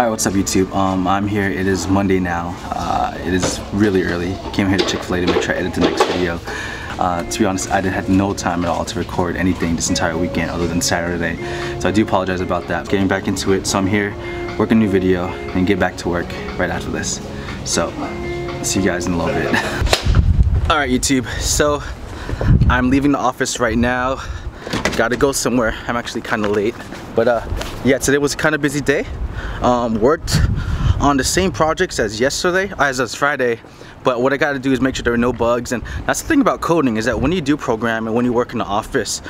Alright, what's up YouTube? Um, I'm here, it is Monday now. Uh, it is really early. Came here to Chick-fil-A to make sure I edit the next video. Uh, to be honest, I didn't had no time at all to record anything this entire weekend other than Saturday. So I do apologize about that. Getting back into it, so I'm here, work a new video, and get back to work right after this. So, see you guys in a little bit. Alright YouTube, so I'm leaving the office right now. Gotta go somewhere. I'm actually kind of late. But uh, yeah, today was a kind of busy day. Um, worked on the same projects as yesterday, as as Friday. But what I gotta do is make sure there are no bugs. And that's the thing about coding is that when you do program and when you work in the office,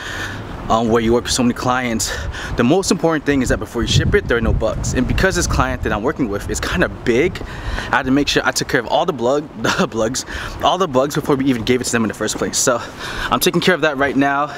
um, where you work with so many clients, the most important thing is that before you ship it, there are no bugs. And because this client that I'm working with is kind of big, I had to make sure I took care of all the, blug, the bugs, all the bugs before we even gave it to them in the first place. So I'm taking care of that right now.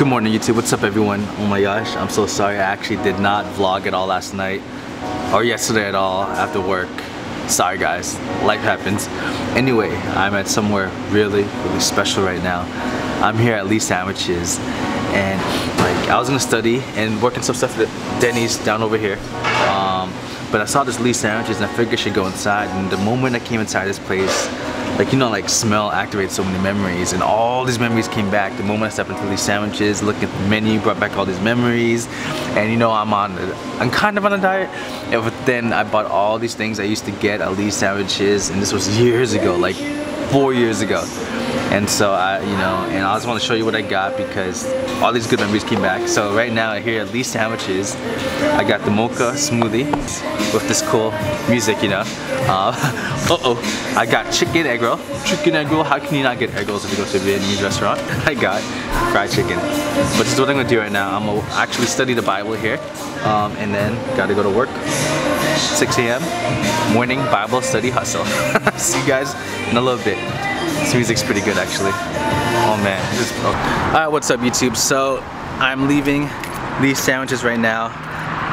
Good morning YouTube, what's up everyone? Oh my gosh, I'm so sorry I actually did not vlog at all last night or yesterday at all after work. Sorry guys, life happens. Anyway, I'm at somewhere really, really special right now. I'm here at Lee Sandwiches and like I was gonna study and working some stuff at Denny's down over here. Um, but I saw this Lee Sandwiches and I figured I should go inside and the moment I came inside this place like you know like smell activates so many memories and all these memories came back. The moment I stepped into these sandwiches looking at the menu brought back all these memories and you know I'm on I'm kind of on a diet but then I bought all these things I used to get at Lee Sandwiches and this was years ago like four years ago. And so I you know and I just want to show you what I got because all these good memories came back. So right now I here at Lee Sandwiches. I got the mocha smoothie with this cool music you know. Uh, uh oh I got chicken egg roll. Chicken egg roll? How can you not get egg rolls if you go to a Vietnamese restaurant? I got fried chicken but this is what I'm gonna do right now. I'm gonna actually study the Bible here um, and then gotta go to work 6 a.m. morning Bible study hustle see you guys in a little bit this music's pretty good actually. Oh man. Alright, what's up YouTube? So, I'm leaving these sandwiches right now.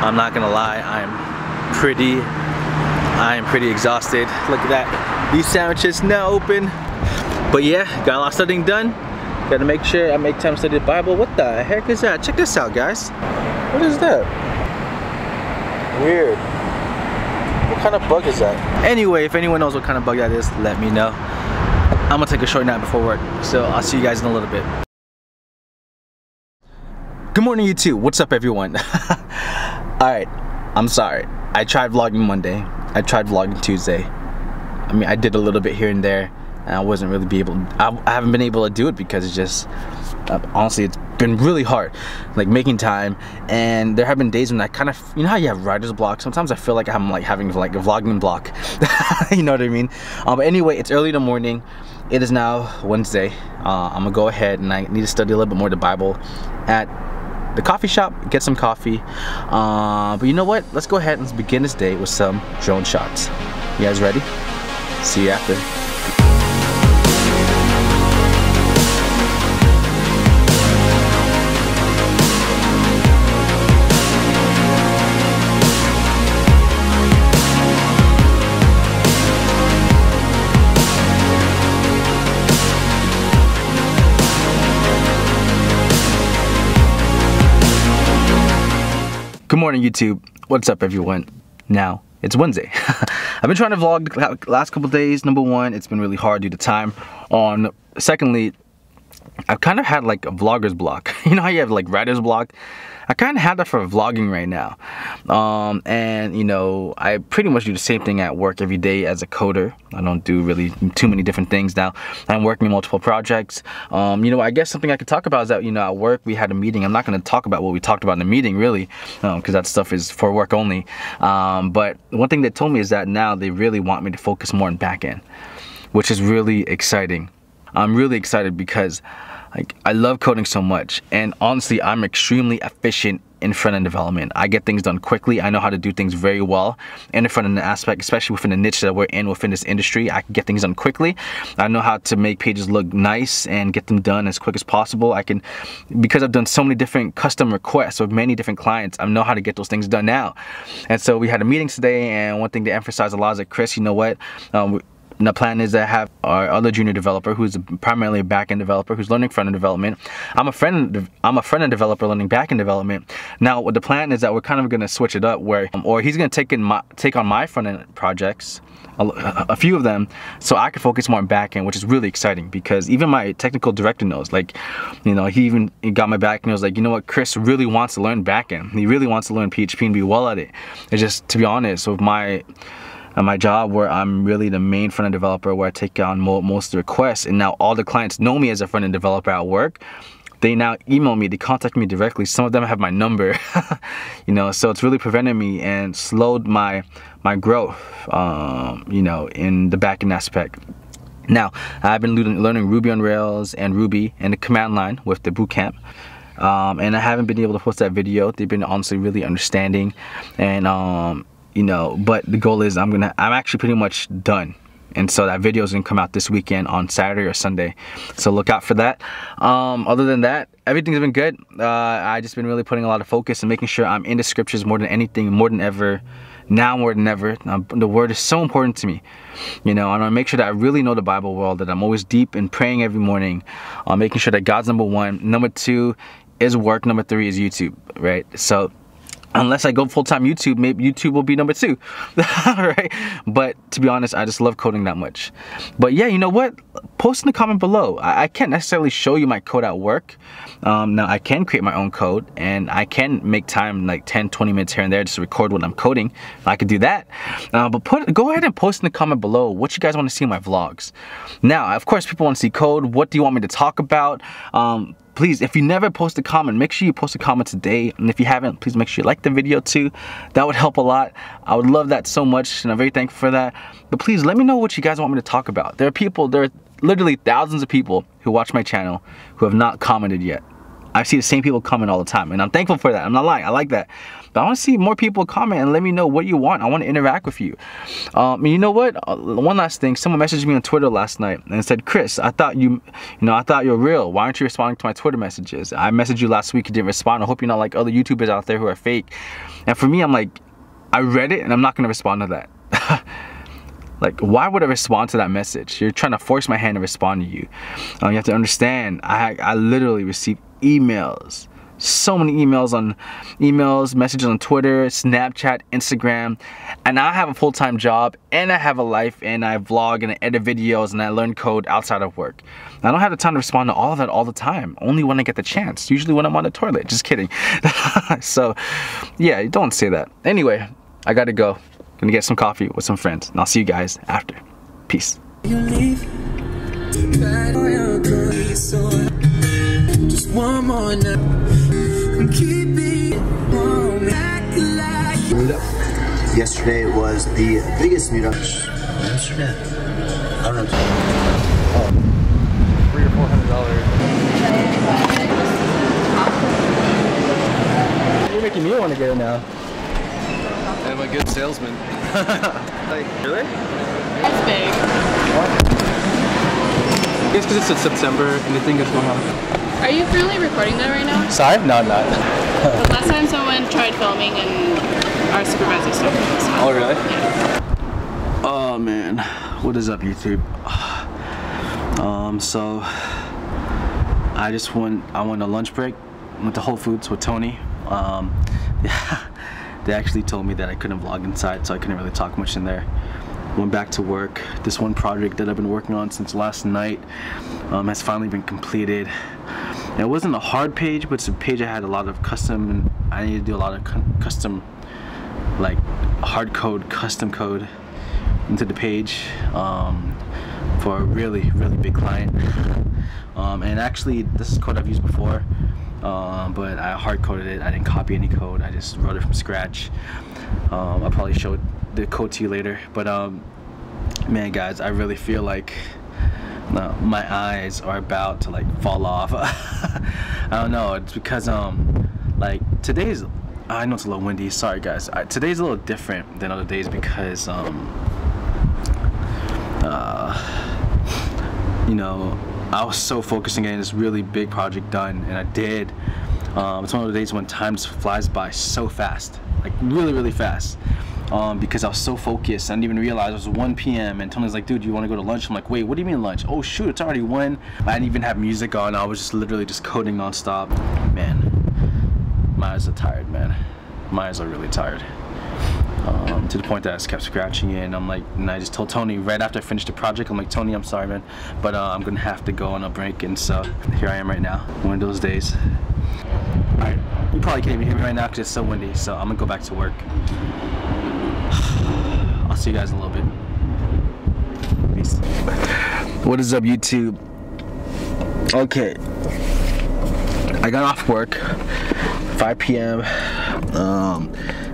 I'm not gonna lie, I'm pretty, I am pretty exhausted. Look at that. These sandwiches now open. But yeah, got a lot of studying done. Gotta make sure I make time to study the Bible. What the heck is that? Check this out, guys. What is that? Weird. Kind of bug is that? Anyway, if anyone knows what kind of bug that is, let me know. I'm gonna take a short nap before work. So I'll see you guys in a little bit. Good morning YouTube. What's up everyone? Alright, I'm sorry. I tried vlogging Monday. I tried vlogging Tuesday. I mean, I did a little bit here and there. And I wasn't really be able, I, I haven't been able to do it because it's just, uh, honestly, it's been really hard, like making time. And there have been days when I kind of, you know how you have writer's block? Sometimes I feel like I'm like having like a vlogging block. you know what I mean? Um, but anyway, it's early in the morning. It is now Wednesday. Uh, I'm gonna go ahead and I need to study a little bit more the Bible at the coffee shop, get some coffee. Uh, but you know what? Let's go ahead and begin this day with some drone shots. You guys ready? See you after. Good morning YouTube. What's up everyone? Now, it's Wednesday. I've been trying to vlog the last couple days. Number one, it's been really hard due to time. On secondly, I've kind of had like a vlogger's block. You know how you have like writer's block? I kind of have that for vlogging right now. Um, and you know, I pretty much do the same thing at work every day as a coder. I don't do really too many different things now. I'm working multiple projects. Um, you know, I guess something I could talk about is that, you know, at work we had a meeting. I'm not going to talk about what we talked about in the meeting really, because um, that stuff is for work only. Um, but one thing they told me is that now they really want me to focus more on back end, which is really exciting. I'm really excited because like I love coding so much and honestly I'm extremely efficient in front-end development. I get things done quickly. I know how to do things very well in the front-end aspect, especially within the niche that we're in within this industry. I can get things done quickly. I know how to make pages look nice and get them done as quick as possible. I can, because I've done so many different custom requests with many different clients, I know how to get those things done now. And so we had a meeting today and one thing to emphasize a lot is that Chris, you know what? Um, the plan is to have our other junior developer who's primarily a backend developer who's learning front-end development. I'm a friend I'm a front-end developer learning backend development. Now what the plan is that we're kind of going to switch it up where um, or he's going to take in my take on my front-end projects a, a, few of them so I can focus more on backend which is really exciting because even my technical director knows like you know he even got my back and he was like you know what Chris really wants to learn backend he really wants to learn PHP and be well at it it's just to be honest with my at my job where I'm really the main front-end developer where I take on mo most requests and now all the clients know me as a front-end developer at work they now email me they contact me directly. Some of them have my number you know so it's really prevented me and slowed my my growth um, you know in the backend aspect. Now I've been learning Ruby on Rails and Ruby and the command line with the bootcamp um, and I haven't been able to post that video. They've been honestly really understanding and um, you know but the goal is i'm gonna i'm actually pretty much done. And so that video is gonna come out this weekend on Saturday or Sunday. So look out for that. Um, other than that everything's been good. Uh, I just been really putting a lot of focus and making sure I'm in the scriptures more than anything more than ever now more than ever. Um, the word is so important to me you know and I make sure that I really know the Bible well that I'm always deep in praying every morning uh, making sure that God's number one. Number two is work. Number three is YouTube right? So unless I go full-time YouTube, maybe YouTube will be number two, right? But to be honest, I just love coding that much. But yeah, you know what? Post in the comment below. I, I can't necessarily show you my code at work. Um, now I can create my own code and I can make time like 10, 20 minutes here and there just to record what I'm coding. I could do that. Uh, but put go ahead and post in the comment below what you guys want to see in my vlogs. Now, of course, people want to see code. What do you want me to talk about? Um, please if you never post a comment make sure you post a comment today. And if you haven't please make sure you like the video too. That would help a lot. I would love that so much and i'm very thankful for that. But please let me know what you guys want me to talk about. There are people there are literally thousands of people who watch my channel who have not commented yet. I see the same people comment all the time and I'm thankful for that. I'm not lying, I like that. I want to see more people comment and let me know what you want. I want to interact with you. Um, you know what? Uh, one last thing. Someone messaged me on Twitter last night and said, Chris, I thought you, you know, I thought you're real. Why aren't you responding to my Twitter messages? I messaged you last week, you didn't respond. I hope you're not like other YouTubers out there who are fake. And for me, I'm like, I read it and I'm not going to respond to that. Like, why would I respond to that message? You're trying to force my hand to respond to you. Um, you have to understand, I, I literally received emails so many emails on emails messages on twitter snapchat instagram and i have a full-time job and i have a life and i vlog and I edit videos and i learn code outside of work. I don't have the time to respond to all of that all the time only when i get the chance usually when i'm on the toilet just kidding. So yeah don't say that. Anyway i gotta go. Gonna get some coffee with some friends and i'll see you guys after. Peace. One more night. Keep it Meetup. Yesterday was the biggest meetup. Yesterday. I don't know. Oh. Three or four hundred dollars. You're making me want to go now. I'm a good salesman. like, really? That's big. What? I guess because it's September, anything that's going on. Are you currently recording that right now? Sorry? No, I'm not. last time someone tried filming and our supervisor stopped us. Oh, really? Yeah. Oh, man. What is up, YouTube? Um, so, I just went, I went on lunch break, went to Whole Foods with Tony. Um, yeah, they actually told me that I couldn't vlog inside, so I couldn't really talk much in there went back to work. This one project that I've been working on since last night um, has finally been completed. And it wasn't a hard page, but it's a page I had a lot of custom, and I needed to do a lot of custom, like hard code, custom code into the page um, for a really, really big client. Um, and actually, this is code I've used before, um, but I hard coded it. I didn't copy any code. I just wrote it from scratch. Um, I'll probably show the code to you later. But um, man, guys, I really feel like no, my eyes are about to like fall off. I don't know. It's because um, like today's I know it's a little windy. Sorry guys. I, today's a little different than other days because um uh you know I was so focused on getting this really big project done and I did. Um, it's one of the days when time just flies by so fast, like really really fast. Um, because I was so focused. I didn't even realize it was 1 p.m. and Tony's like, dude, you want to go to lunch? I'm like, wait, what do you mean lunch? Oh shoot, it's already 1. I didn't even have music on. I was just literally just coding nonstop. Man, my eyes are tired, man. My eyes are really tired. Um, to the point that I just kept scratching it and I'm like, and I just told Tony right after I finished the project, I'm like, Tony, I'm sorry, man, but uh, I'm gonna have to go on a break. And so here I am right now, one of those days. All right, you probably can't even hear me right now because it's so windy, so I'm gonna go back to work. I'll see you guys in a little bit. Peace. What is up, YouTube? Okay, I got off work, 5 p.m. Um,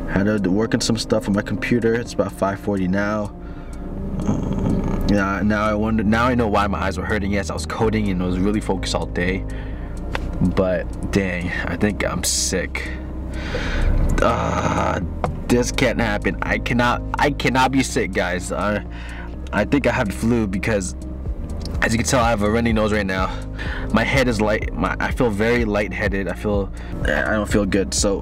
had to work on some stuff on my computer. It's about 5:40 now. Um, yeah, now I wonder. Now I know why my eyes were hurting. Yes, I was coding and I was really focused all day. But dang, I think I'm sick. Uh, this can't happen. I cannot. I cannot be sick, guys. I, I think I have the flu because, as you can tell, I have a runny nose right now. My head is light. My I feel very lightheaded. I feel. I don't feel good. So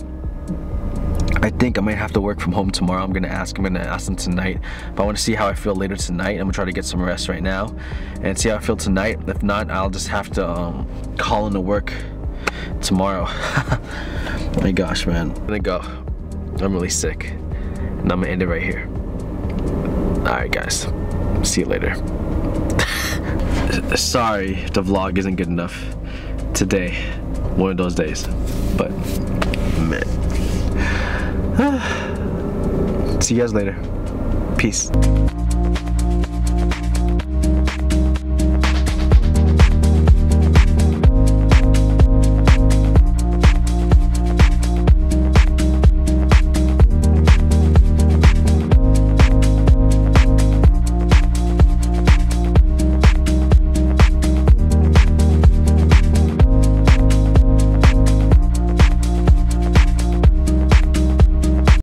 I think I might have to work from home tomorrow. I'm gonna ask. I'm gonna ask them tonight. But I want to see how I feel later tonight. I'm gonna try to get some rest right now, and see how I feel tonight. If not, I'll just have to um, call into work tomorrow. My gosh, man. I'm gonna go. I'm really sick, and I'm gonna end it right here. All right, guys. See you later. Sorry, the vlog isn't good enough today. One of those days, but man. See you guys later. Peace.